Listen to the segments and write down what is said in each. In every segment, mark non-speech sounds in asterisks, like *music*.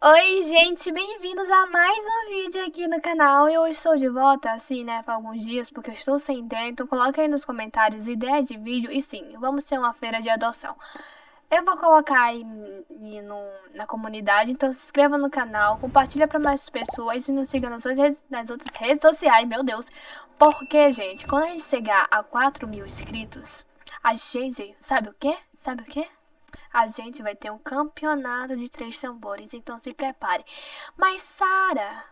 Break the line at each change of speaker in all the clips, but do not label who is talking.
Oi, gente, bem-vindos a mais um vídeo aqui no canal. Eu estou de volta, assim, né, por alguns dias, porque eu estou sem ideia. Então coloca aí nos comentários ideia de vídeo. E sim, vamos ter uma feira de adoção. Eu vou colocar aí no, na comunidade, então se inscreva no canal, compartilha para mais pessoas e nos siga nas, outras, nas outras redes sociais, meu Deus. Porque, gente, quando a gente chegar a 4 mil inscritos, a gente, sabe o quê? Sabe o quê? A gente vai ter um campeonato de três tambores, então se prepare. Mas Sara,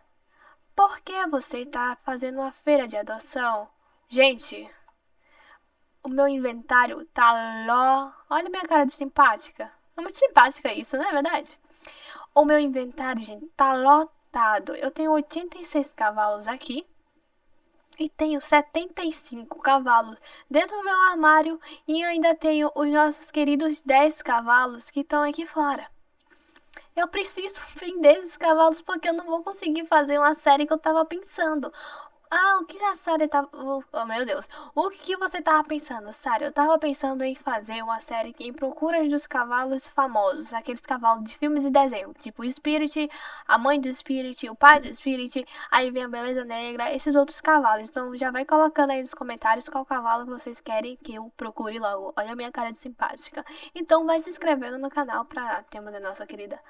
por que você está fazendo uma feira de adoção? Gente, o meu inventário tá lá. Olha minha cara de simpática. É muito simpática isso, não é verdade? O meu inventário, gente, tá lotado. Eu tenho 86 cavalos aqui e tenho 75 cavalos dentro do meu armário e ainda tenho os nossos queridos 10 cavalos que estão aqui fora. Eu preciso *laughs* vender esses cavalos porque eu não vou conseguir fazer uma série que eu tava pensando. Ah, o que a Sarah tava. Oh, meu Deus. O que você tava pensando, Sarah? Eu tava pensando em fazer uma série em procura dos cavalos famosos, aqueles cavalos de filmes e desenho, tipo Spirit, a mãe do Spirit, o pai do Spirit, aí vem a Beleza Negra, esses outros cavalos. Então já vai colocando aí nos comentários qual cavalo vocês querem que eu procure logo. Olha a minha cara de simpática. Então vai se inscrevendo no canal pra termos a nossa querida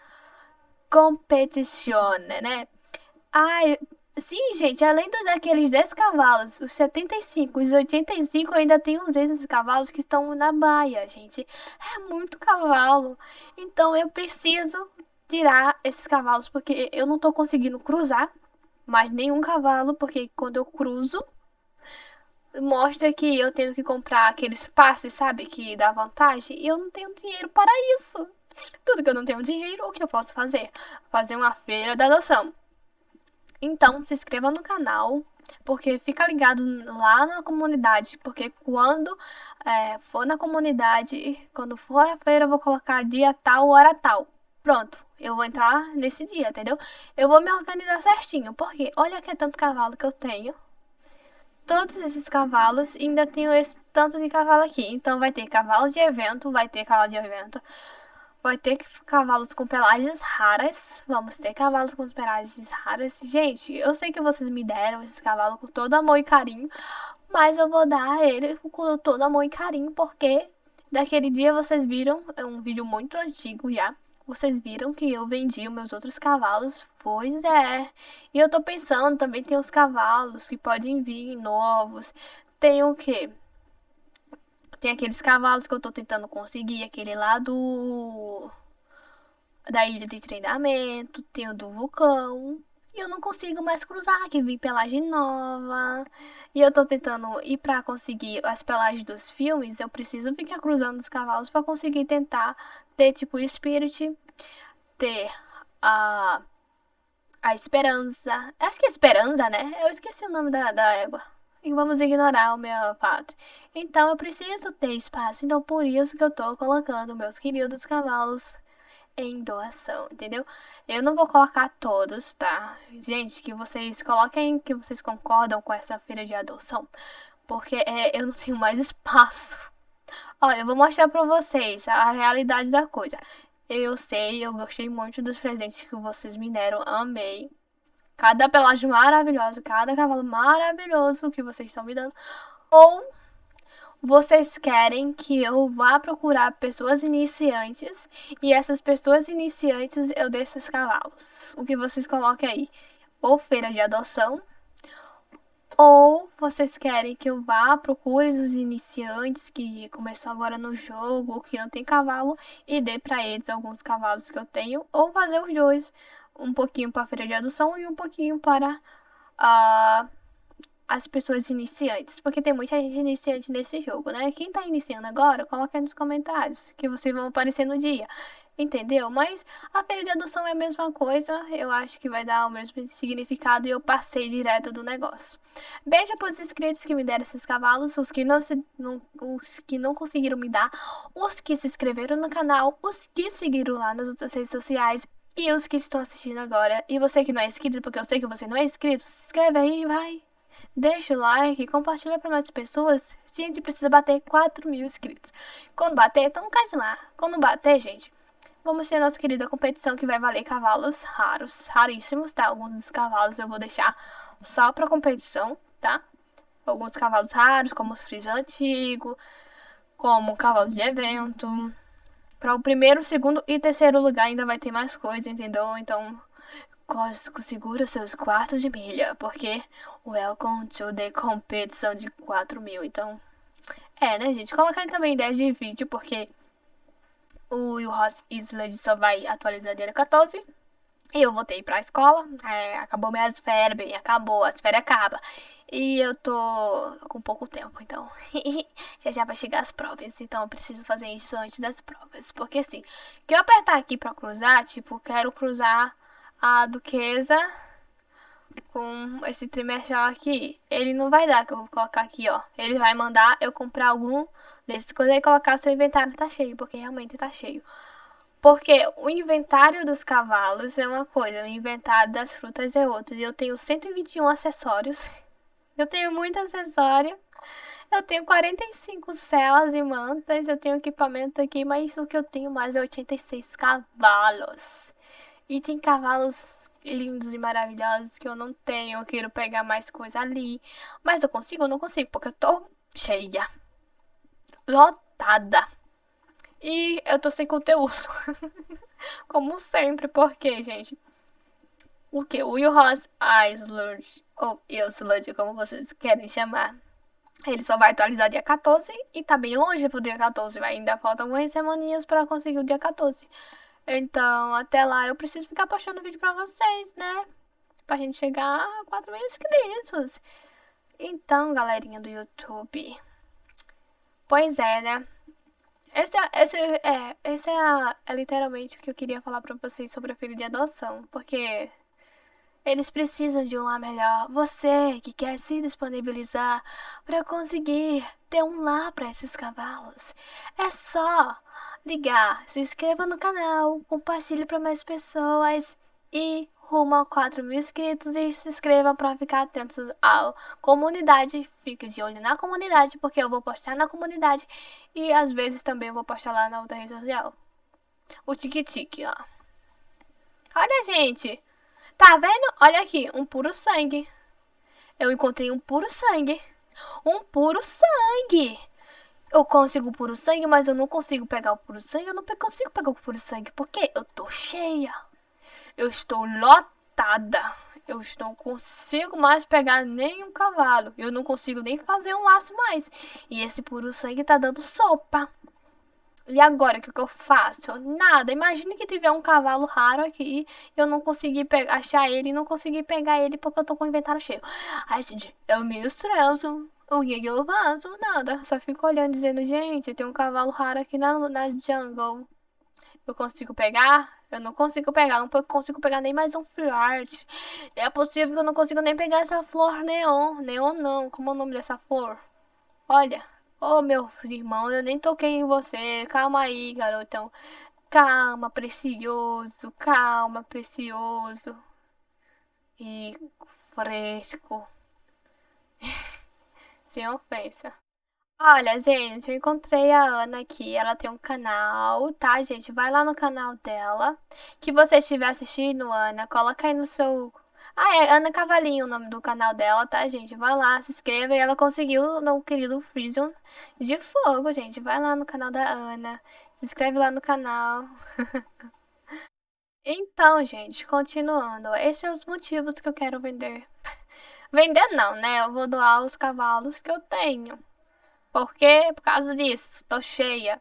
competição, né? Ai, Sim, gente, além daqueles 10 cavalos, os 75, os 85, ainda tem uns 10 cavalos que estão na baia, gente. É muito cavalo. Então eu preciso tirar esses cavalos, porque eu não tô conseguindo cruzar mais nenhum cavalo, porque quando eu cruzo, mostra que eu tenho que comprar aqueles passes, sabe, que dá vantagem, e eu não tenho dinheiro para isso. Tudo que eu não tenho dinheiro, o que eu posso fazer? Fazer uma feira da adoção. Então, se inscreva no canal, porque fica ligado lá na comunidade, porque quando é, for na comunidade, quando for a feira, eu vou colocar dia tal, hora tal. Pronto, eu vou entrar nesse dia, entendeu? Eu vou me organizar certinho, porque olha que é tanto cavalo que eu tenho. Todos esses cavalos, ainda tenho esse tanto de cavalo aqui. Então vai ter cavalo de evento, vai ter cavalo de evento, Vai ter cavalos com pelagens raras. Vamos ter cavalos com pelagens raras. Gente, eu sei que vocês me deram esses cavalos com todo amor e carinho. Mas eu vou dar ele com todo amor e carinho. Porque daquele dia vocês viram. É um vídeo muito antigo já. Vocês viram que eu vendi os meus outros cavalos. Pois é. E eu tô pensando, também tem os cavalos que podem vir novos. Tem o quê? Tem aqueles cavalos que eu tô tentando conseguir, aquele lá do. Da ilha de treinamento, tem o do vulcão. E eu não consigo mais cruzar, que vem pelagem nova. E eu tô tentando ir pra conseguir as pelagens dos filmes. Eu preciso ficar cruzando os cavalos para conseguir tentar ter, tipo, Spirit, ter a. A Esperança. Acho que é Esperança, né? Eu esqueci o nome da, da égua e vamos ignorar o meu fato. Então eu preciso ter espaço, então por isso que eu tô colocando meus queridos cavalos em doação, entendeu? Eu não vou colocar todos, tá? Gente, que vocês coloquem que vocês concordam com essa feira de adoção, porque é, eu não tenho mais *laughs* espaço. Olha, eu vou mostrar pra vocês a realidade da coisa. Eu sei, eu gostei muito dos presentes que vocês me deram, amei. Cada pelagem maravilhosa, cada cavalo maravilhoso que vocês estão me dando. Ou vocês querem que eu vá procurar pessoas iniciantes e essas pessoas iniciantes eu dê esses cavalos. O que vocês coloquem aí? Ou feira de adoção, ou vocês querem que eu vá procure os iniciantes que começou agora no jogo, que não tem cavalo, e dê para eles alguns cavalos que eu tenho, ou fazer os dois um pouquinho para a feira de adoção e um pouquinho para uh, as pessoas iniciantes, porque tem muita gente iniciante nesse jogo, né? Quem tá iniciando agora, coloca aí nos comentários, que vocês vão aparecer no dia. Entendeu? Mas a feira de adoção é a mesma coisa, eu acho que vai dar o mesmo significado e eu passei direto do negócio. Beijo para os inscritos que me deram esses cavalos, os que não, se, não, os que não conseguiram me dar, os que se inscreveram no canal, os que seguiram lá nas outras redes sociais e os que estão assistindo agora, e você que não é inscrito, porque eu sei que você não é inscrito, se inscreve aí, vai. Deixa o like, compartilha para mais pessoas. A gente precisa bater 4 mil inscritos. Quando bater, então cai lá. Quando bater, gente, vamos ter nossa querida competição que vai valer cavalos raros, raríssimos, tá? Alguns dos cavalos eu vou deixar só pra competição, tá? Alguns cavalos raros, como os frisos antigos, como cavalos de evento. Para o primeiro, segundo e terceiro lugar ainda vai ter mais coisa, entendeu? Então, segura seus quartos de milha, porque welcome to the competição de 4 mil. Então, é, né, gente? Colocar também 10 de vídeo, porque o Will Ross Island só vai atualizar dia 14. E eu voltei pra escola, é, acabou minhas férias, bem, acabou, as férias acabam. E eu tô com pouco tempo, então *laughs* já já vai chegar as provas, então eu preciso fazer isso antes das provas. Porque assim, que eu apertar aqui pra cruzar, tipo, quero cruzar a Duquesa com esse trimestral aqui. Ele não vai dar, que eu vou colocar aqui, ó. Ele vai mandar eu comprar algum desses coisas e colocar seu inventário tá cheio, porque realmente tá cheio. Porque o inventário dos cavalos é uma coisa, o inventário das frutas é outra. E eu tenho 121 acessórios. *laughs* Eu tenho muito acessório. Eu tenho 45 celas e mantas. Eu tenho equipamento aqui, mas o que eu tenho mais é 86 cavalos. E tem cavalos lindos e maravilhosos que eu não tenho. Eu quero pegar mais coisa ali. Mas eu consigo? Eu não consigo, porque eu tô cheia. Lotada. E eu tô sem conteúdo. *laughs* Como sempre, porque, gente? O que? O Will Ross Island, ou Island, como vocês querem chamar. Ele só vai atualizar dia 14 e tá bem longe pro dia 14. Vai. Ainda faltam algumas semaninhas pra conseguir o dia 14. Então, até lá eu preciso ficar postando vídeo pra vocês, né? Pra gente chegar a 4 mil inscritos. Então, galerinha do YouTube. Pois é, né? Esse, é, esse, é, esse é, literalmente o que eu queria falar pra vocês sobre a filha de adoção. Porque eles precisam de um lar melhor. Você que quer se disponibilizar para conseguir ter um lar para esses cavalos, é só ligar, se inscreva no canal, compartilhe para mais pessoas e rumo a 4 mil inscritos e se inscreva para ficar atento à comunidade. Fique de olho na comunidade, porque eu vou postar na comunidade e às vezes também vou postar lá na outra rede social. O tique-tique, ó. Olha, gente. Tá vendo? Olha aqui, um puro sangue. Eu encontrei um puro sangue. Um puro sangue. Eu consigo puro sangue, mas eu não consigo pegar o puro sangue. Eu não consigo pegar o puro sangue porque eu tô cheia. Eu estou lotada. Eu não consigo mais pegar nenhum cavalo. Eu não consigo nem fazer um laço mais. E esse puro sangue tá dando sopa. E agora, o que, que eu faço? Nada. Imagine que tiver um cavalo raro aqui eu não consegui achar ele e não consegui pegar ele porque eu tô com o inventário cheio. Ai, gente, eu me estresso. O que, que eu faço? Nada. Só fico olhando dizendo, gente, tem um cavalo raro aqui na, na jungle. Eu consigo pegar? Eu não consigo pegar. Não consigo pegar nem mais um flart. É possível que eu não consiga nem pegar essa flor neon. Neon não. Como é o nome dessa flor? Olha. Ô, oh, meu irmão, eu nem toquei em você. Calma aí, garotão. Calma, precioso. Calma, precioso. E fresco. *laughs* Sem ofensa. Olha, gente, eu encontrei a Ana aqui. Ela tem um canal, tá, gente? Vai lá no canal dela. Que você estiver assistindo, Ana, coloca aí no seu ah, é Ana Cavalinho o nome do canal dela, tá, gente? Vai lá, se inscreva. E ela conseguiu no querido Frisian de fogo, gente. Vai lá no canal da Ana. Se inscreve lá no canal. *laughs* então, gente, continuando. Esses são os motivos que eu quero vender. *laughs* vender não, né? Eu vou doar os cavalos que eu tenho. Por quê? Por causa disso. Tô cheia.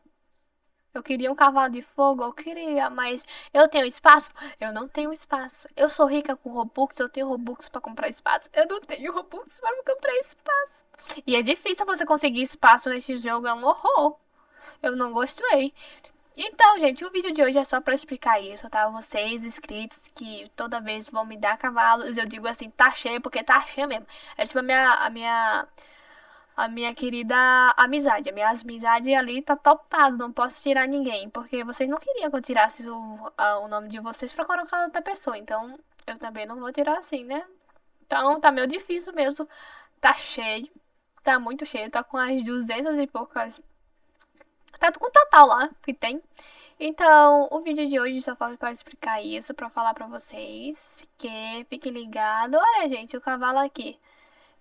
Eu queria um cavalo de fogo, eu queria, mas eu tenho espaço? Eu não tenho espaço. Eu sou rica com Robux, eu tenho Robux para comprar espaço. Eu não tenho Robux para comprar espaço. E é difícil você conseguir espaço nesse jogo, é um horror. Eu não gostei. Então, gente, o vídeo de hoje é só para explicar isso, tá? Vocês inscritos que toda vez vão me dar cavalos, eu digo assim, tá cheio, porque tá cheio mesmo. É tipo a minha, a minha a minha querida amizade. A minha amizade ali tá topado, não posso tirar ninguém. Porque vocês não queriam que eu tirasse o, a, o nome de vocês pra colocar outra pessoa. Então, eu também não vou tirar assim, né? Então, tá meio difícil mesmo. Tá cheio. Tá muito cheio. Tá com as 200 e poucas. Tá com total lá que tem. Então, o vídeo de hoje só foi para explicar isso, para falar para vocês que fiquem ligados. Olha, gente, o cavalo aqui.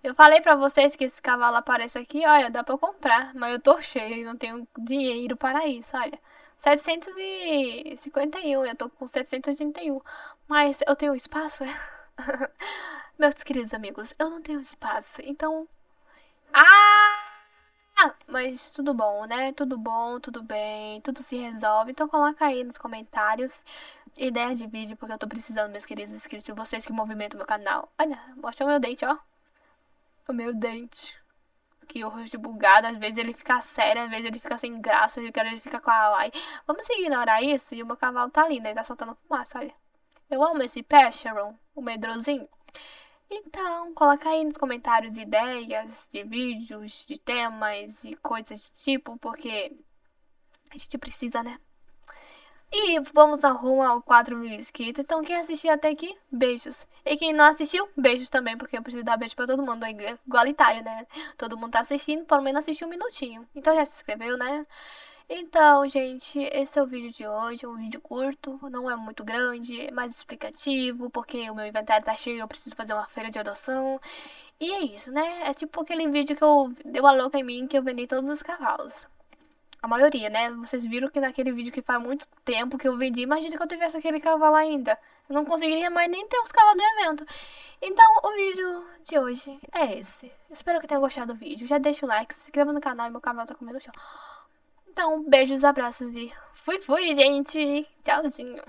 Eu falei pra vocês que esse cavalo aparece aqui, olha, dá eu comprar, mas eu tô cheio e não tenho dinheiro para isso, olha. 751, eu tô com 781, mas eu tenho espaço, é? *laughs* Meus queridos amigos, eu não tenho espaço, então... Ah! Mas tudo bom, né? Tudo bom, tudo bem, tudo se resolve. Então coloca aí nos comentários ideias de vídeo, porque eu tô precisando, meus queridos inscritos, vocês que movimentam meu canal. Olha, mostra o meu dente, ó o meu dente. Que o rosto bugado, às vezes ele fica sério, às vezes ele fica sem graça, às vezes ele fica com a lai. Vamos ignorar isso e o meu cavalo tá lindo, ele tá soltando fumaça, olha. Eu amo esse Percheron, o medrozinho. Então, coloca aí nos comentários ideias de vídeos, de temas e coisas do tipo, porque a gente precisa, né? E vamos arrumar ao 4 mil inscritos. Então, quem assistiu até aqui, beijos. E quem não assistiu, beijos também, porque eu preciso dar beijo pra todo mundo. É igualitário, né? Todo mundo tá assistindo, pelo menos assistiu um minutinho. Então já se inscreveu, né? Então, gente, esse é o vídeo de hoje. É um vídeo curto, não é muito grande, é mais explicativo, porque o meu inventário tá cheio e eu preciso fazer uma feira de adoção. E é isso, né? É tipo aquele vídeo que eu deu a louca em mim que eu vendi todos os cavalos. A maioria, né? Vocês viram que naquele vídeo que faz muito tempo que eu vendi, imagina que eu tivesse aquele cavalo ainda. Eu não conseguiria mais nem ter os cavalos do evento. Então, o vídeo de hoje é esse. Espero que tenham gostado do vídeo. Já deixa o like, se inscreva no canal, meu cavalo tá comendo chão. Então, beijos, abraços e fui, fui, gente. Tchauzinho.